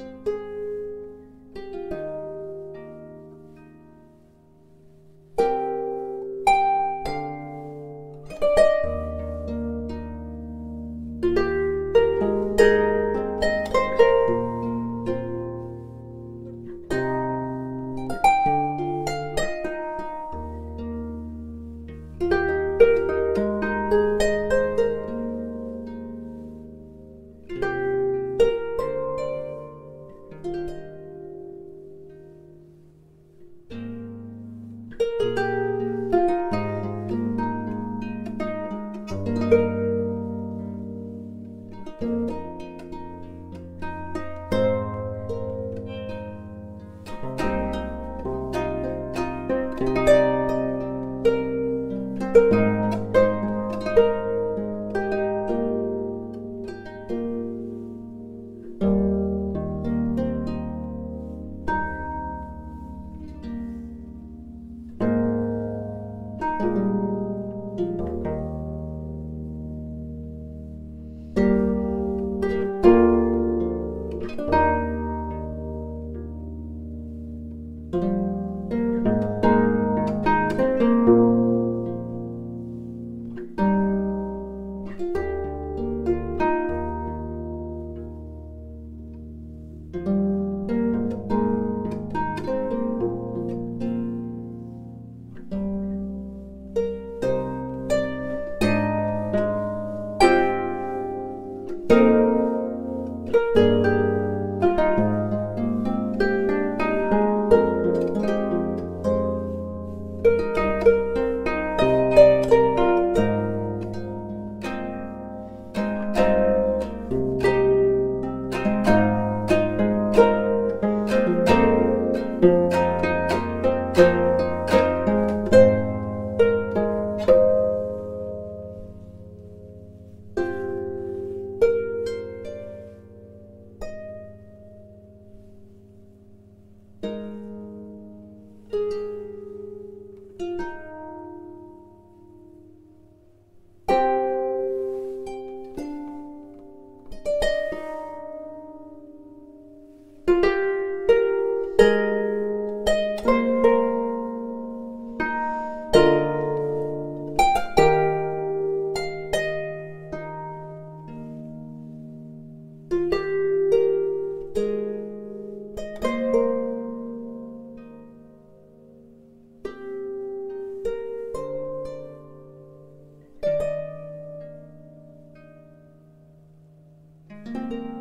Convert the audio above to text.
you Música